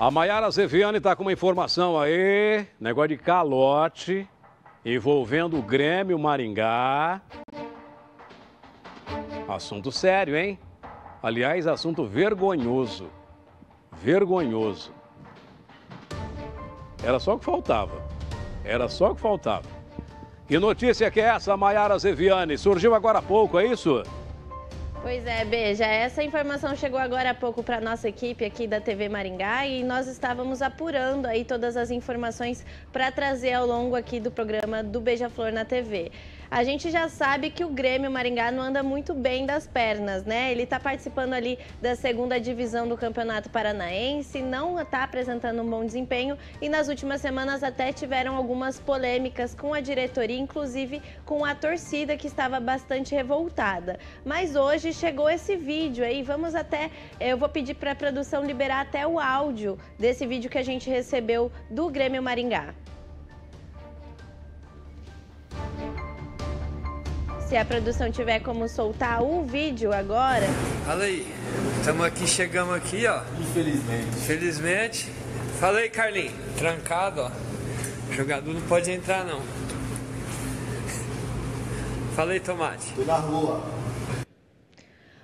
A Maiara Zeviane está com uma informação aí, negócio de calote, envolvendo o Grêmio Maringá. Assunto sério, hein? Aliás, assunto vergonhoso. Vergonhoso. Era só o que faltava. Era só o que faltava. Que notícia que é essa, Maiara Zeviane? Surgiu agora há pouco, é isso? Pois é, Beija, essa informação chegou agora há pouco para nossa equipe aqui da TV Maringá e nós estávamos apurando aí todas as informações para trazer ao longo aqui do programa do Beija-Flor na TV. A gente já sabe que o Grêmio Maringá não anda muito bem das pernas, né? Ele está participando ali da segunda divisão do Campeonato Paranaense, não está apresentando um bom desempenho e nas últimas semanas até tiveram algumas polêmicas com a diretoria, inclusive com a torcida que estava bastante revoltada. Mas hoje chegou esse vídeo aí, vamos até, eu vou pedir para a produção liberar até o áudio desse vídeo que a gente recebeu do Grêmio Maringá. Se a produção tiver como soltar o vídeo agora. Fala aí, estamos aqui, chegamos aqui, ó. Infelizmente. Infelizmente. Fala aí, Carlinhos. Trancado, ó. O jogador não pode entrar, não. Fala aí, Tomate. Tô na rua.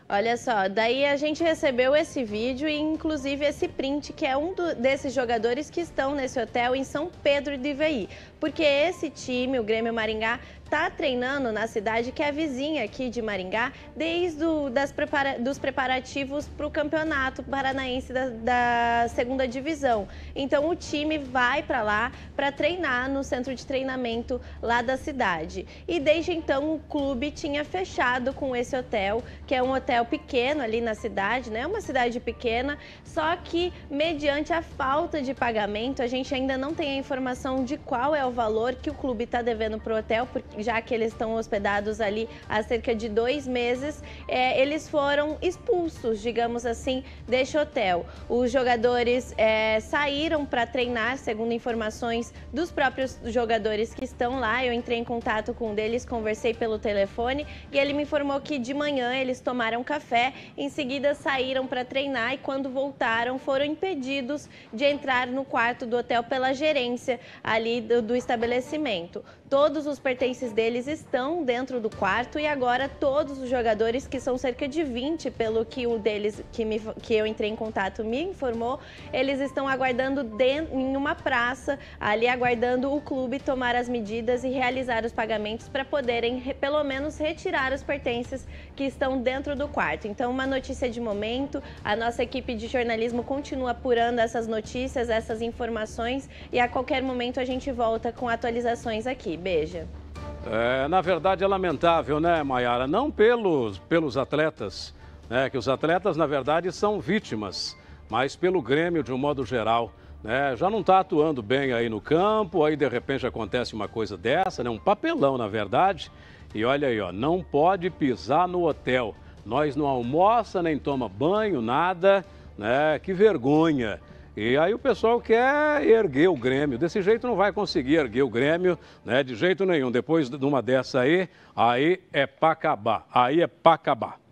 Olha só, daí a gente recebeu esse vídeo e inclusive esse print, que é um do, desses jogadores que estão nesse hotel em São Pedro de Ivaí. Porque esse time, o Grêmio Maringá, está treinando na cidade que é vizinha aqui de Maringá, desde o, das prepara, dos preparativos para o campeonato paranaense da, da, segunda divisão. Então o time vai para lá para treinar no centro de treinamento lá da cidade. E desde então o clube tinha fechado com esse hotel, que é um hotel pequeno ali na cidade, né? Uma cidade pequena, só que mediante a falta de pagamento, a gente ainda não tem a informação de qual é o valor que o clube está devendo para o hotel, porque já que eles estão hospedados ali há cerca de dois meses, é, eles foram expulsos, digamos assim, deste hotel. Os jogadores é, saíram para treinar, segundo informações dos próprios jogadores que estão lá. Eu entrei em contato com um deles, conversei pelo telefone e ele me informou que de manhã eles tomaram café, em seguida saíram para treinar e quando voltaram foram impedidos de entrar no quarto do hotel pela gerência ali do, do estabelecimento. Todos os pertences deles estão dentro do quarto e agora todos os jogadores, que são cerca de 20, pelo que um deles que, me, que eu entrei em contato me informou, eles estão aguardando em uma praça, ali aguardando o clube tomar as medidas e realizar os pagamentos para poderem pelo menos retirar os pertences que estão dentro do quarto. Então, uma notícia de momento, a nossa equipe de jornalismo continua apurando essas notícias, essas informações e a qualquer momento a gente volta com atualizações aqui. Beija. É, na verdade é lamentável, né, Mayara? Não pelos, pelos atletas, né? Que os atletas, na verdade, são vítimas, mas pelo Grêmio de um modo geral. Né? Já não está atuando bem aí no campo, aí de repente acontece uma coisa dessa, né? Um papelão, na verdade. E olha aí, ó, não pode pisar no hotel. Nós não almoça, nem toma banho, nada, né? Que vergonha. E aí o pessoal quer erguer o Grêmio. Desse jeito não vai conseguir erguer o Grêmio, né? De jeito nenhum. Depois de uma dessa aí, aí é para acabar. Aí é para acabar.